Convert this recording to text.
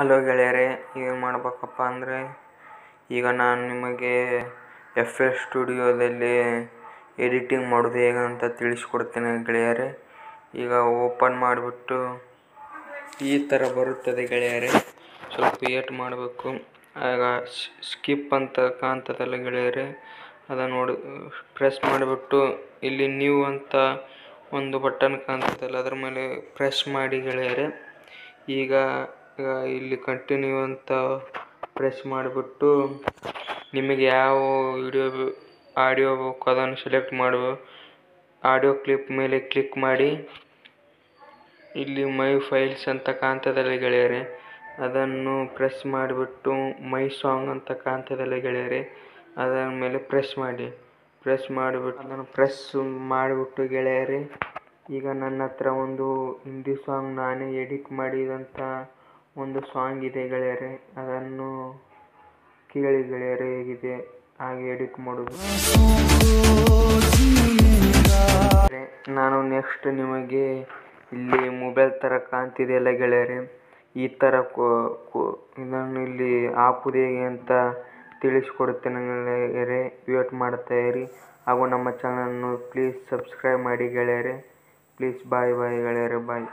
Hello ಗೆಳೆಯರೇ, ಏನು ಮಾಡಬೇಕಪ್ಪ ಅಂದರೆ, ಈಗ ನಾನು ನಿಮಗೆ ಎಫ್ ಎಸ್ ಸ್ಟುಡಿಯೋದಲ್ಲಿ ಎಡಿಟಿಂಗ್ ಮಾಡೋದು ಹೇಗೆ ಅಂತ ತಿಳಿಸ್ಕೊಡ್ತೇನೆ ಗೆಳೆಯರೆ. ಈಗ ಓಪನ್ ಮಾಡಿಬಿಟ್ಟು ಈ ಥರ ಬರುತ್ತದೆ ಗೆಳೆಯರೆ. ಸ್ವಲ್ಪ ಏಟ್ ಮಾಡಬೇಕು. ಆಗ ಸ್ಕಿಪ್ ಅಂತ ಕಾಣ್ತದಲ್ಲ ಗೆಳೆಯರೆ ಅದನ್ನು ನೋಡಿ ಪ್ರೆಸ್ ಮಾಡಿಬಿಟ್ಟು ಇಲ್ಲಿ ನ್ಯೂ ಅಂತ ಒಂದು ಬಟನ್ ಕಾಣ್ತದಲ್ಲ, ಅದ್ರ ಮೇಲೆ ಪ್ರೆಸ್ ಮಾಡಿ ಗೆಳೆಯರೇ. ಈಗ ಇಲ್ಲಿ ಕಂಟಿನ್ಯೂ ಅಂತ ಪ್ರೆಸ್ ಮಾಡಿಬಿಟ್ಟು ನಿಮಗೆ ಯಾವ ವಿಡಿಯೋ ಆಡಿಯೋ ಬೇಕು ಅದನ್ನು ಸೆಲೆಕ್ಟ್ ಮಾಡುವ ಆಡಿಯೋ ಕ್ಲಿಪ್ ಮೇಲೆ ಕ್ಲಿಕ್ ಮಾಡಿ. ಇಲ್ಲಿ ಮೈ ಫೈಲ್ಸ್ ಅಂತ ಕಾಣ್ತದಲ್ಲ ಗೆಳೆಯರೆ, ಅದನ್ನು ಪ್ರೆಸ್ ಮಾಡಿಬಿಟ್ಟು ಮೈ ಸಾಂಗ್ ಅಂತ ಕಾಣ್ತದಲ್ಲ ಗೆಳೆಯರೆ, ಅದರ ಮೇಲೆ ಪ್ರೆಸ್ ಮಾಡಿ. ಪ್ರೆಸ್ ಮಾಡಿಬಿಟ್ಟು ಅದನ್ನು ಪ್ರೆಸ್ ಮಾಡಿಬಿಟ್ಟು ಗೆಳೆಯರೆ, ಈಗ ನನ್ನ ಹತ್ರ ಒಂದು ಹಿಂದಿ ಸಾಂಗ್ ನಾನೇ ಎಡಿಟ್ ಮಾಡಿದಂಥ ಒಂದು ಸಾಂಗ್ ಇದೆ ಗೆಳೆಯರೆ. ಅದನ್ನು ಕೇಳಿ ಗೆಳೆಯರೆ ಹೇಗಿದೆ. ಹಾಗೆ ಎಡಿಟ್ ಮಾಡೋದು ನಾನು ನೆಕ್ಸ್ಟ್ ನಿಮಗೆ ಇಲ್ಲಿ ಮೊಬೈಲ್ ಥರ ಕಾಣ್ತಿದೆಯಲ್ಲ ಗೆಳೆಯರೆ. ಈ ಥರ ಇದನ್ನು ಇಲ್ಲಿ ಹಾಕುದು ಹೇಗೆ ಅಂತ ತಿಳಿಸ್ಕೊಡುತ್ತೇನೆ ಗೆಳೆಯರೆ. ವೇಟ್ ಮಾಡ್ತಾ ಇರಿ. ಹಾಗೂ ನಮ್ಮ ಚಾನಲನ್ನು ಪ್ಲೀಸ್ ಸಬ್ಸ್ಕ್ರೈಬ್ ಮಾಡಿ ಗೆಳೆಯರೆ. ಪ್ಲೀಸ್ ಬಾಯ್ ಬಾಯ್ ಗೆಳೆಯರೆ ಬಾಯ್